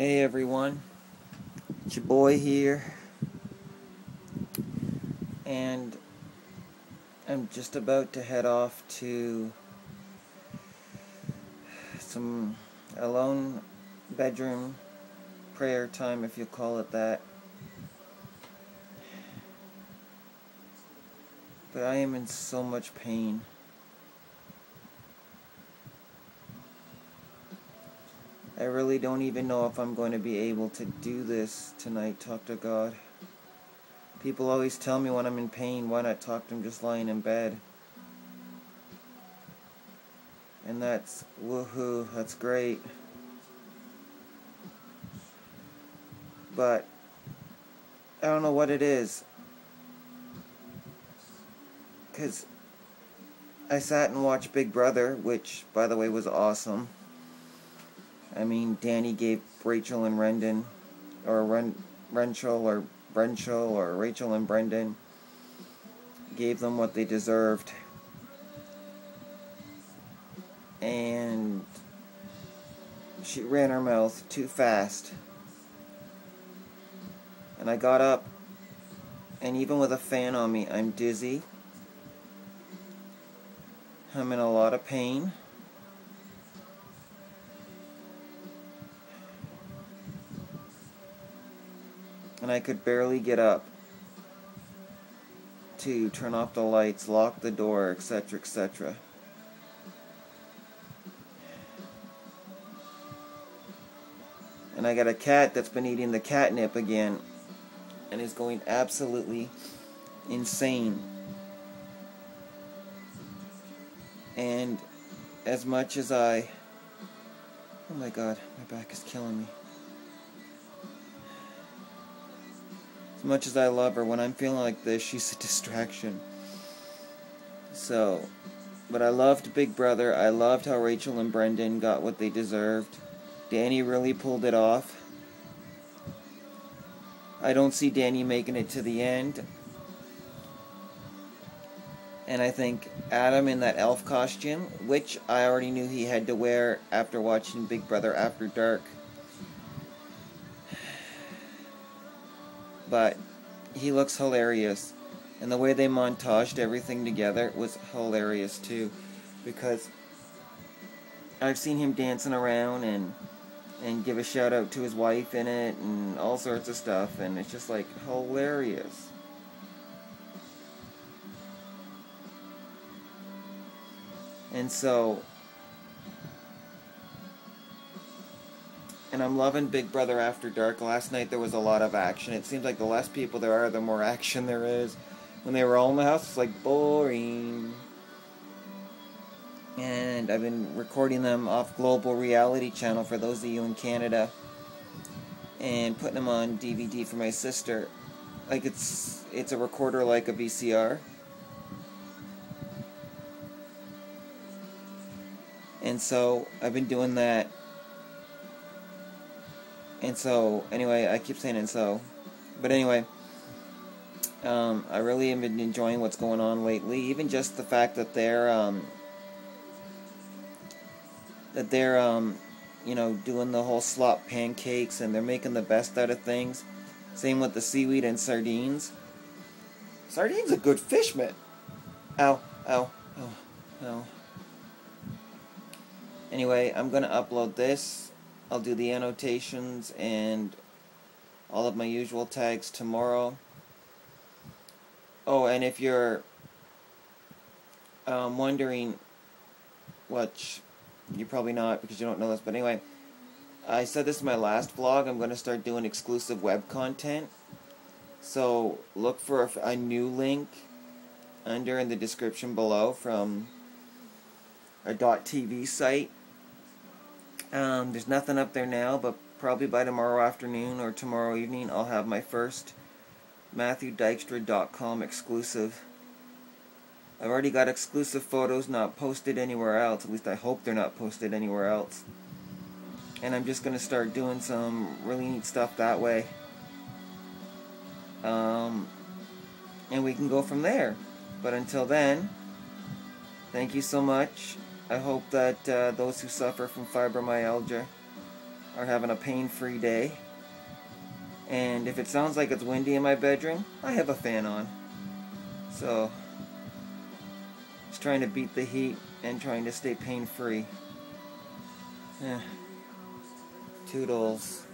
Hey everyone, it's your boy here, and I'm just about to head off to some alone bedroom prayer time, if you call it that. But I am in so much pain. I really don't even know if I'm going to be able to do this tonight, talk to God. People always tell me when I'm in pain, why not talk to Him just lying in bed? And that's woohoo, that's great. But I don't know what it is. Because I sat and watched Big Brother, which, by the way, was awesome. I mean, Danny gave Rachel and Brendon, or Ren, Renchel, or Brenchel, or Rachel and Brendon, gave them what they deserved. And she ran her mouth too fast. And I got up, and even with a fan on me, I'm dizzy. I'm in a lot of pain. And I could barely get up to turn off the lights, lock the door, etc., etc. And I got a cat that's been eating the catnip again and is going absolutely insane. And as much as I. Oh my god, my back is killing me. As much as I love her, when I'm feeling like this, she's a distraction. So, but I loved Big Brother. I loved how Rachel and Brendon got what they deserved. Danny really pulled it off. I don't see Danny making it to the end. And I think Adam in that elf costume, which I already knew he had to wear after watching Big Brother After Dark. But he looks hilarious. And the way they montaged everything together was hilarious too, because I've seen him dancing around and and give a shout out to his wife in it and all sorts of stuff, and it's just like hilarious. And so and I'm loving Big Brother After Dark. Last night there was a lot of action. It seems like the less people there are, the more action there is. When they were all in the house, it's like boring. And I've been recording them off Global Reality Channel for those of you in Canada, and putting them on DVD for my sister. Like it's it's a recorder like a VCR. And so I've been doing that and so, anyway, I keep saying and so. But anyway, um, I really have been enjoying what's going on lately. Even just the fact that they're, um, that they're, um, you know, doing the whole slop pancakes and they're making the best out of things. Same with the seaweed and sardines. Sardines a good fish, man. Ow, ow, ow, ow. Anyway, I'm to upload this I'll do the annotations and all of my usual tags tomorrow. Oh, and if you're um, wondering, which you're probably not because you don't know this, but anyway, I said this in my last vlog, I'm going to start doing exclusive web content. So look for a, a new link under in the description below from a .tv site um, there's nothing up there now, but probably by tomorrow afternoon or tomorrow evening I'll have my first MatthewDykstra.com exclusive. I've already got exclusive photos not posted anywhere else. At least I hope they're not posted anywhere else. And I'm just going to start doing some really neat stuff that way. Um, and we can go from there. But until then, thank you so much. I hope that uh, those who suffer from fibromyalgia are having a pain-free day. And if it sounds like it's windy in my bedroom, I have a fan on. So, just trying to beat the heat and trying to stay pain-free. Yeah. Toodles.